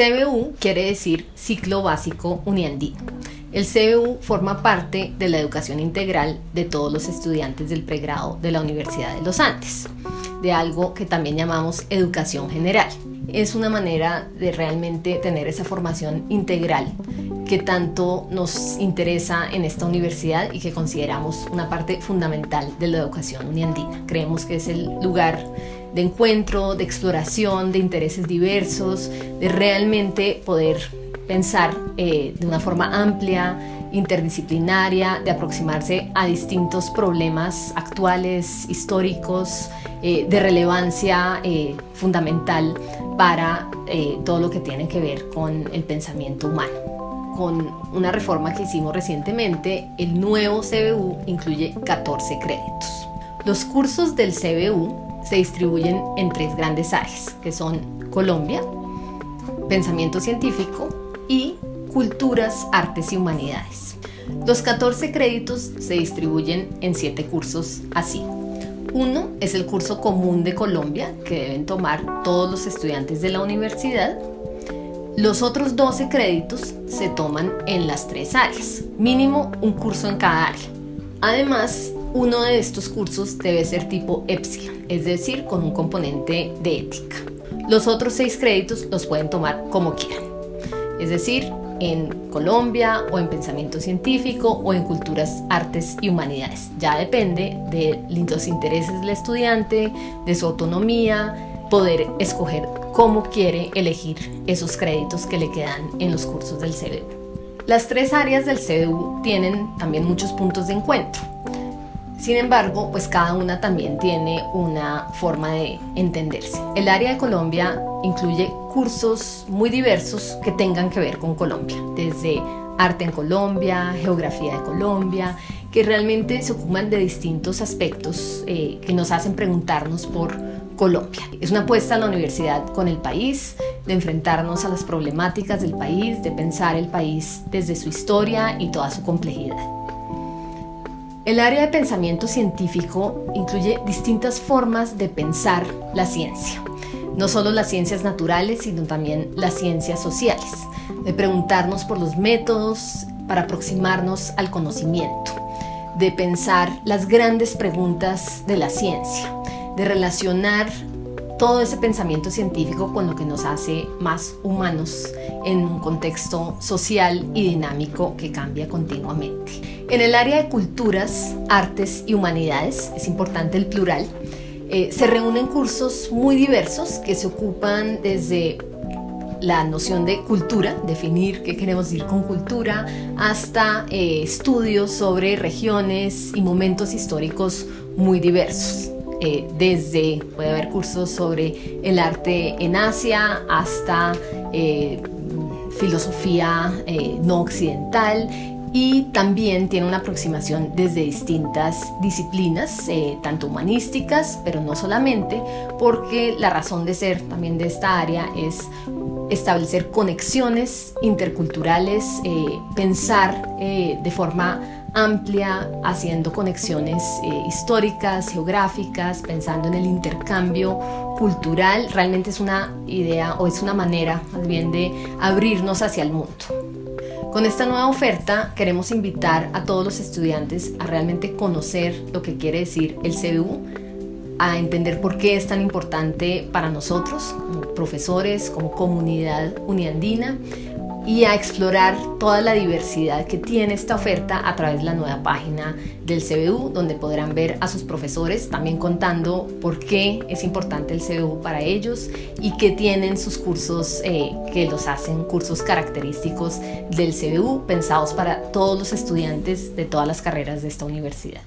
CBU quiere decir Ciclo Básico Uniandino. El CBU forma parte de la educación integral de todos los estudiantes del pregrado de la Universidad de los Andes, de algo que también llamamos educación general. Es una manera de realmente tener esa formación integral que tanto nos interesa en esta universidad y que consideramos una parte fundamental de la educación uniandina. Creemos que es el lugar de encuentro, de exploración, de intereses diversos, de realmente poder pensar eh, de una forma amplia, interdisciplinaria, de aproximarse a distintos problemas actuales, históricos, eh, de relevancia eh, fundamental para todo lo que tiene que ver con el pensamiento humano. Con una reforma que hicimos recientemente, el nuevo CBU incluye 14 créditos. Los cursos del CBU se distribuyen en tres grandes áreas, que son Colombia, pensamiento científico y culturas, artes y humanidades. Los 14 créditos se distribuyen en 7 cursos así. Uno es el curso común de Colombia que deben tomar todos los estudiantes de la universidad. Los otros 12 créditos se toman en las tres áreas, mínimo un curso en cada área. Además, uno de estos cursos debe ser tipo Epsilon, es decir, con un componente de ética. Los otros seis créditos los pueden tomar como quieran, es decir, en Colombia o en pensamiento científico o en culturas, artes y humanidades. Ya depende de los intereses del estudiante, de su autonomía, poder escoger cómo quiere elegir esos créditos que le quedan en los cursos del CBU. Las tres áreas del CBU tienen también muchos puntos de encuentro. Sin embargo, pues cada una también tiene una forma de entenderse. El área de Colombia incluye cursos muy diversos que tengan que ver con Colombia, desde arte en Colombia, geografía de Colombia, que realmente se ocupan de distintos aspectos eh, que nos hacen preguntarnos por Colombia. Es una apuesta a la universidad con el país, de enfrentarnos a las problemáticas del país, de pensar el país desde su historia y toda su complejidad. El área de pensamiento científico incluye distintas formas de pensar la ciencia, no solo las ciencias naturales, sino también las ciencias sociales, de preguntarnos por los métodos para aproximarnos al conocimiento, de pensar las grandes preguntas de la ciencia, de relacionar todo ese pensamiento científico con lo que nos hace más humanos en un contexto social y dinámico que cambia continuamente. En el área de culturas, artes y humanidades, es importante el plural, eh, se reúnen cursos muy diversos que se ocupan desde la noción de cultura, definir qué queremos decir con cultura, hasta eh, estudios sobre regiones y momentos históricos muy diversos. Eh, desde, puede haber cursos sobre el arte en Asia hasta filosofía no occidental y también tiene una aproximación desde distintas disciplinas, eh, tanto humanísticas, pero no solamente, porque la razón de ser también de esta área es establecer conexiones interculturales, eh, pensar eh, de forma amplia, haciendo conexiones históricas, geográficas, pensando en el intercambio cultural. Realmente es una idea o es una manera más bien de abrirnos hacia el mundo. Con esta nueva oferta queremos invitar a todos los estudiantes a realmente conocer lo que quiere decir el CBU, a entender por qué es tan importante para nosotros como profesores, como comunidad uniandina y a explorar toda la diversidad que tiene esta oferta a través de la nueva página del CBU, donde podrán ver a sus profesores también contando por qué es importante el CBU para ellos y qué tienen sus cursos eh, que los hacen cursos característicos del CBU pensados para todos los estudiantes de todas las carreras de esta universidad.